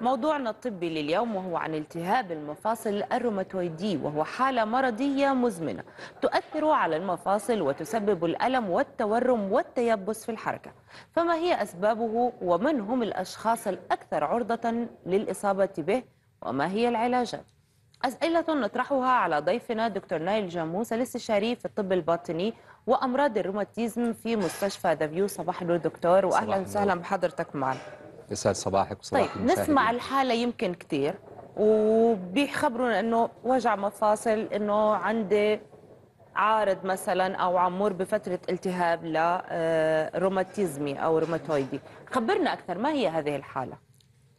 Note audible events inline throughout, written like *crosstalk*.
موضوعنا الطبي لليوم وهو عن التهاب المفاصل الروماتويدي وهو حالة مرضية مزمنة تؤثر على المفاصل وتسبب الألم والتورم والتيبس في الحركة. فما هي أسبابه ومن هم الأشخاص الأكثر عرضة للإصابة به؟ وما هي العلاجات؟ أسئلة نطرحها على ضيفنا دكتور نايل جاموس الاستشاري في الطب الباطني وأمراض الروماتيزم في مستشفى دافيو صباح النور دكتور وأهلا. وسهلا بحضرتك معنا. يسعد صباحك وصباح طيب المشاهدين. نسمع الحالة يمكن كتير وبيخبرونا إنه وجع مفاصل إنه عندي عارض مثلا أو عمور بفترة التهاب لروماتيزمي أو روماتويدي. خبرنا أكثر ما هي هذه الحالة؟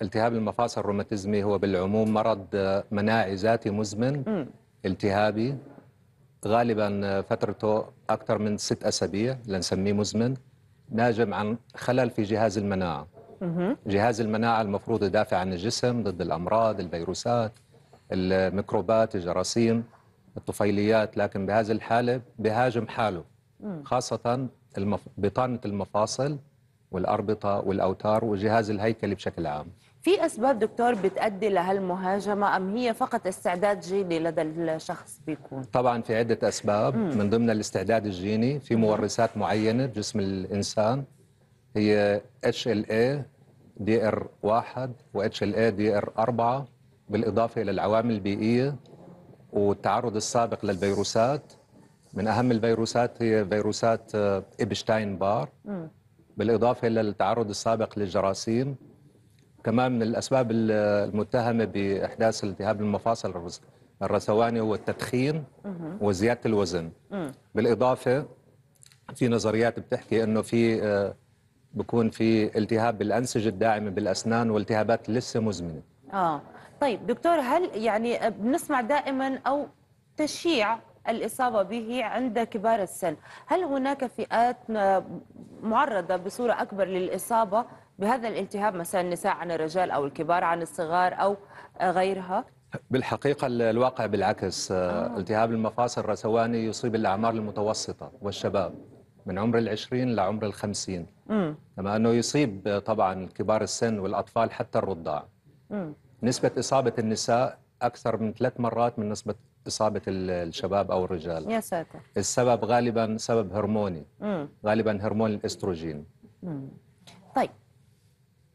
التهاب المفاصل الروماتيزمي هو بالعموم مرض آه، مناعي ذاتي مزمن التهابي. غالبا آه، فترته أكثر من ست أسابيع لنسميه مزمن ناجم عن خلل في جهاز المناعة. جهاز المناعة المفروض يدافع عن الجسم ضد الأمراض الفيروسات الميكروبات الجراثيم الطفيليات لكن بهذه الحالة بهاجم حاله. خاصة المف... بطانة المفاصل والأربطة والأوتار والجهاز الهيكلي بشكل عام. في أسباب دكتور بتؤدي لهالمهاجمة أم هي فقط استعداد جيني لدى الشخص بيكون؟ طبعا في عدة أسباب. من ضمن الاستعداد الجيني في مورثات معينة بجسم الإنسان هي HLA DR1 و HLA DR4 بالإضافة إلى العوامل البيئية والتعرض السابق للفيروسات. من أهم الفيروسات هي فيروسات آه، إبشتاين بار بالإضافة إلى التعرض السابق للجراثيم. كمان من الأسباب ال- المتهمة بإحداث التهاب المفاصل الرثواني هو التدخين وزيادة الوزن. بالإضافة في نظريات بتحكي إنه في آه، بكون في التهاب بالأنسجة الداعمة بالأسنان والتهابات لسه مزمنة. آه. طيب دكتور هل يعني بنسمع دائما أو تشيع الإصابة به عند كبار السن؟ هل هناك فئات معرضة بصورة أكبر للإصابة بهذا الالتهاب مثلا النساء عن الرجال أو الكبار عن الصغار أو غيرها؟ بالحقيقة ال- الواقع بالعكس. آه. التهاب المفاصل الرثواني يصيب الأعمار المتوسطة والشباب من عمر العشرين لعمر الخمسين. مم. كما أنه يصيب طبعا كبار السن والأطفال حتى الرضاع. مم. نسبة إصابة النساء أكثر من ثلاث مرات من نسبة إصابة ال- الشباب أو الرجال. يا ساتر. السبب غالبا سبب هرموني. مم. غالبا هرمون الإستروجين. طيب.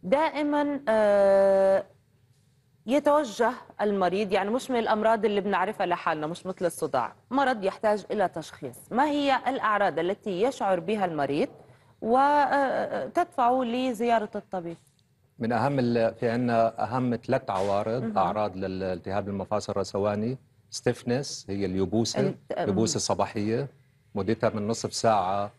دائما آه، يتوجه المريض يعني مش من الأمراض اللي بنعرفها لحالنا مش مثل الصداع. مرض يحتاج إلى تشخيص. ما هي الأعراض التي يشعر بها المريض؟ وتدفعه لزيارة الطبيب. من أهم ال- في عندنا أهم ثلاث عوارض أعراض للالتهاب المفاصل الرثواني ستيفنس هي اليبوسه ال- اليبوسه الصباحيه مدتها من نصف ساعة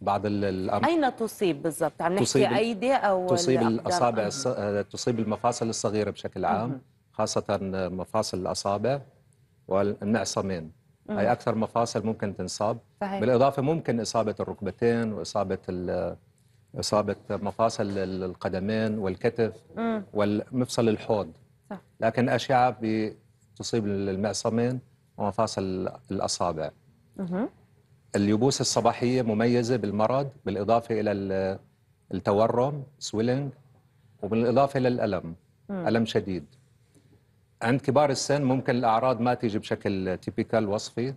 بعد ال- الأمر. أين تصيب بالضبط؟ عم نحكي أيدي أو تصيب؟ الأصابع. الص... آه، تصيب المفاصل الصغيرة بشكل عام خاصة مفاصل الأصابع والمعصمين هي أكثر مفاصل ممكن تنصاب صحيح. بالإضافة ممكن إصابة الركبتين وإصابة ال- إصابة مفاصل ال- القدمين والكتف مم. والمفصل الحوض صح. لكن أشعة تصيب المعصمين ومفاصل الأصابع مهم. اليبوسة الصباحية مميزة بالمرض بالإضافة إلى ال- التورم swelling وبالإضافة إلى الألم ألم شديد عند كبار السن ممكن الأعراض ما تيجي بشكل typical وصفي.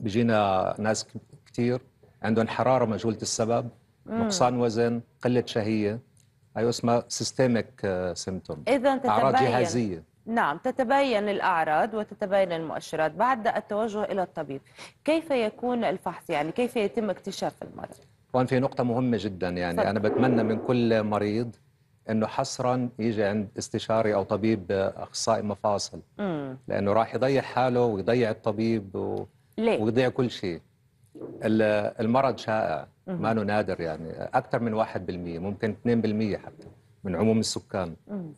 بيجينا ناس ك- كتير عندهم حرارة مجهولة السبب نقصان وزن قلة شهية هي اسمها systemic سيمتوم إذا تتبين أعراض جهازية. نعم تتبين الأعراض وتتبين المؤشرات. بعد التوجه إلى الطبيب كيف يكون الفحص؟ يعني كيف يتم اكتشاف المرض؟ هون في نقطة مهمة جدا يعني تفضل. أنا بتمنى من كل مريض إنه حصرا يجي عند استشاري أو طبيب أخصائي مفاصل مم. لأنه راح يضيع حاله ويضيع الطبيب و... ليه؟ ويضيع كل شيء ال- المرض شائع ما له نادر يعني أكثر من 1% ممكن 2% حتى من عموم السكان مم.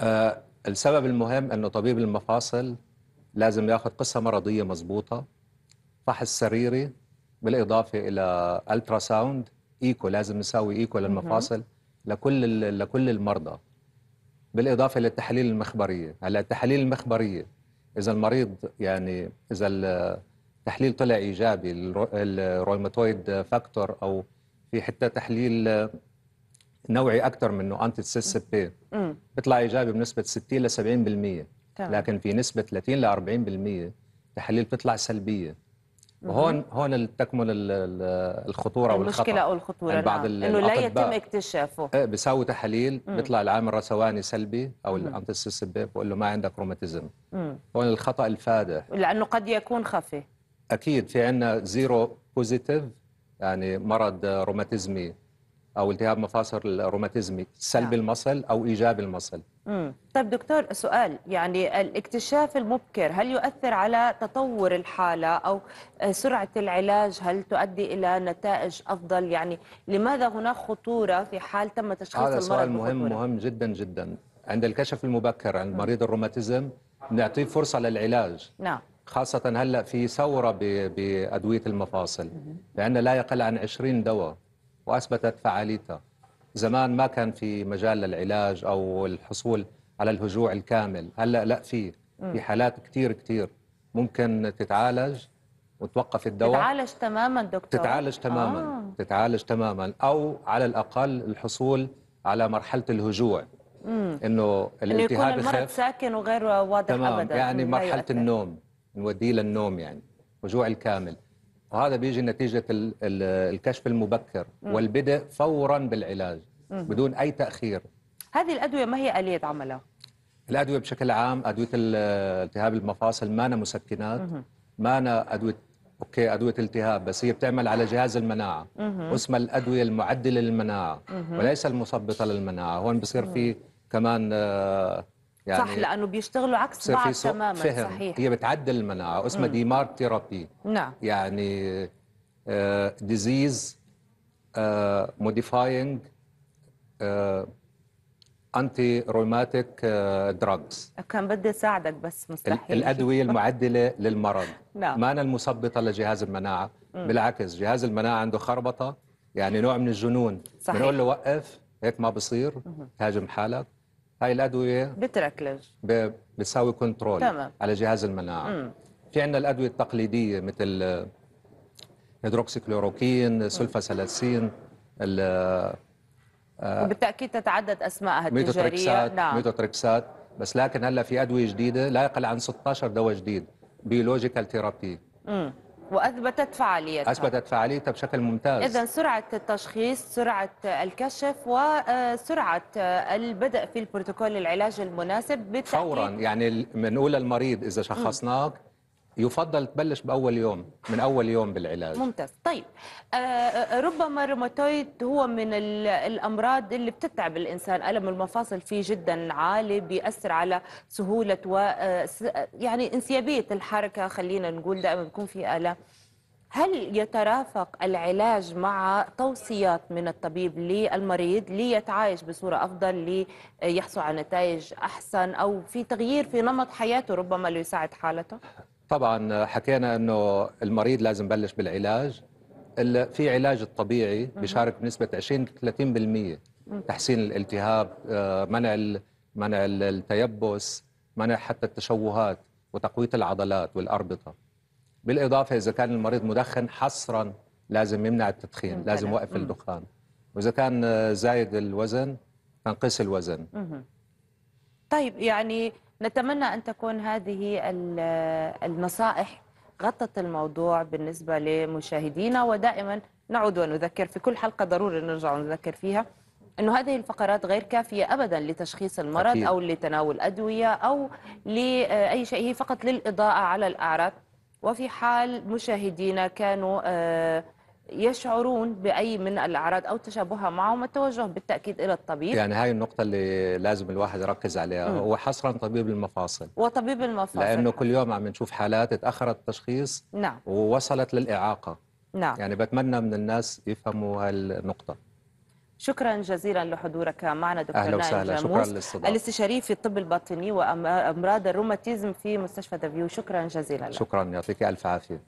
آه السبب المهم أنه طبيب المفاصل لازم ياخذ قصة مرضية مضبوطة فحص سريري بالإضافة إلى ultrasound echo لازم نسوي echo للمفاصل لكل لكل المرضى بالإضافة للتحاليل المخبرية. هلأ التحاليل المخبرية إذا المريض يعني إذا التحليل طلع إيجابي الرو- ال rheumatoid factor أو في حتى تحليل نوعي أكثر منه anti-CCP بيطلع إيجابي بنسبة 60 ل 70% تمام. لكن في نسبة 30 ل 40% تحاليل بتطلع سلبية. وهون هون تكمن ال- ال- الخطورة المشكلة والخطا أو الخطورة يعني بعض نعم. إنه لا يتم اكتشافه. إيه، بيساوي تحاليل بيطلع العامل الرثياني سلبي أو ال anti بقول له ما عندك روماتيزم. هون الخطأ الفادح. لأنه قد يكون خفي. أكيد في عندنا seropositive يعني مرض روماتيزمي. أو التهاب مفاصل الروماتيزمي سلبي نعم. المصل أو ايجابي المصل. مم. طيب دكتور سؤال يعني الاكتشاف المبكر هل يؤثر على تطور الحالة أو آه، سرعة العلاج؟ هل تؤدي إلى نتائج أفضل؟ يعني لماذا هناك خطورة في حال تم تشخيص هذا المرض سؤال مهم بخطورة؟ مهم جدا جدا. عند الكشف المبكر عند مريض الروماتيزم بنعطيه فرصة للعلاج. نعم. خاصة هلأ في ثورة بأدوية المفاصل. لأن لا يقل عن 20 دواء. وأثبتت فعاليتها. زمان ما كان في مجال للعلاج أو الحصول على الهجوع الكامل. هلأ لا في في حالات كتير كتير. ممكن تتعالج وتوقف الدواء. تتعالج تماما دكتور. تتعالج تماما. آه. تتعالج تماما. أو على الأقل الحصول على مرحلة الهجوع. مم. إنه إنه يكون الالتهاب المرض ساكن وغير واضح تمام. أبدا يعني يؤثر. النوم. نوديه للنوم يعني. الرجوع الكامل. وهذا بيجي نتيجة ال- ال- الكشف المبكر والبدء فورا بالعلاج بدون أي تأخير. هذه الأدوية ما هي آلية عملها؟ الأدوية بشكل عام أدوية ال- التهاب المفاصل مانا مسكنات مانا أدوية أوكي أدوية التهاب بس هي بتعمل على جهاز المناعة. واسمها الأدوية المعدلة للمناعة وليس المثبطة للمناعة. هون بصير في كمان آه، يعني صح لأنه بيشتغلوا عكس بعض تماما فهم. صحيح. هي بتعدل المناعة اسمها DMARD therapy. نعم. يعني disease modifying anti-rheumatic drugs كان بدي أساعدك بس مستحيل. الأدوية المعدلة للمرض. *laughs* نعم. مانها المثبطة لجهاز المناعة. بالعكس جهاز المناعة عنده خربطة يعني نوع من الجنون. صحيح. بنقول له وقف هيك ما بصير. هاجم حالك. هاي الأدوية بتركلج. بتساوي control تمام. على جهاز المناعة. في عندنا الأدوية التقليدية مثل hydroxychloroquine sulfasalazine ال- وبالتأكيد تتعدد أسمائها التجارية. ميتوتريكسات نعم. ميتوتريكسات. بس لكن هلأ في أدوية جديدة لا يقل عن 16 دواء جديد. biological therapy مم. وأثبتت فعاليتها. أثبتت فعاليتها بشكل ممتاز. إذا سرعة التشخيص سرعة الكشف وسرعة البدء في البروتوكول العلاج المناسب بالتأكيد. فورا يعني بنقول للمريض إذا شخصناك يفضل تبلش بأول يوم من أول يوم بالعلاج. ممتاز. طيب آه، آه، ربما الروماتويد هو من ال- الأمراض اللي بتتعب الإنسان. ألم المفاصل فيه جدا عالي بيأثر على سهولة و آه، س- يعني انسيابية الحركة. خلينا نقول دائما بيكون في آلام هل يترافق العلاج مع توصيات من الطبيب للمريض ليتعايش بصورة أفضل ليحصل على نتائج أحسن أو في تغيير في نمط حياته ربما ليساعد حالته؟ طبعا حكينا إنه المريض لازم يبلش بالعلاج. ال- في علاج الطبيعي بيشارك بنسبة 20 30% تحسين الالتهاب آه، منع منع ال- التيبس منع حتى التشوهات وتقوية العضلات والأربطة. بالإضافة إذا كان المريض مدخن حصرا لازم يمنع التدخين. لازم يوقف. الدخان. وإذا كان آه، زايد الوزن تنقيس الوزن. طيب يعني نتمنى أن تكون هذه ال- النصائح غطت الموضوع بالنسبة لمشاهدينا ودائما نعود ونذكر في كل حلقة ضروري نرجع ونذكر فيها أنه هذه الفقرات غير كافية أبدا لتشخيص المرض أكيد. أو لتناول أدوية أو لأي شيء هي فقط للإضاءة على الأعراض وفي حال مشاهدينا كانوا آه، يشعرون بأي من الأعراض أو تشابهها معهم التوجه بالتأكيد إلى الطبيب. يعني هاي النقطة اللي لازم الواحد يركز عليها. هو حصرا طبيب المفاصل. وطبيب المفاصل. لأنه كل يوم عم نشوف حالات تاخر التشخيص نعم. ووصلت للإعاقة. نعم. يعني بتمنى من الناس يفهموا هالنقطة. شكرا جزيلا لحضورك معنا دكتور نائل وسهلا. شكرا للاستضافة. الاستشاري في الطب الباطني وامراض الروماتيزم في مستشفى دافيو شكرا جزيلا لك. شكرا. يعطيك ألف عافية.